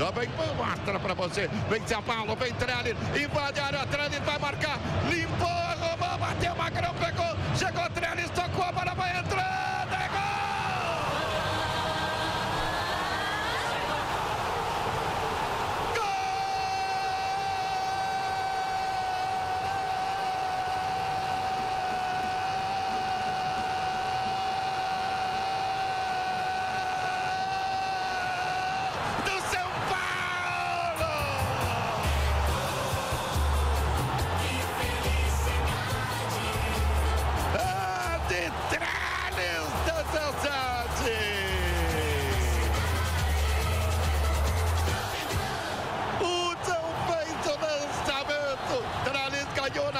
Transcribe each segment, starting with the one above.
Jovem Pan mostra pra você. Vem São Paulo, vem Trellis, invade a área, Trellis vai marcar, limpou,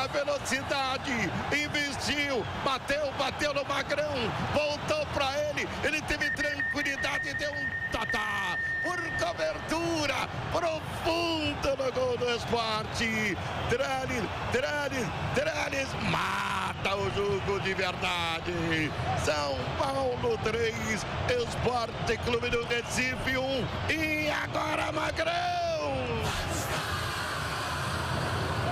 na velocidade, investiu, bateu, bateu no Magrão, voltou pra ele, ele teve tranquilidade, deu um tatá por cobertura profunda no gol do esporte. Trellis, Trellis, Trellis mata o jogo de verdade. São Paulo 3, Esporte Clube do Recife 1 e agora Magrão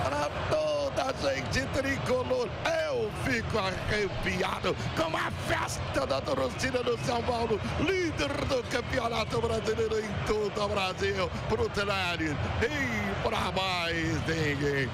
para toda a gente tricolor. Eu fico arrepiado com a festa da torcida do São Paulo, líder do campeonato brasileiro em todo o Brasil. Pro Trellis e para mais ninguém.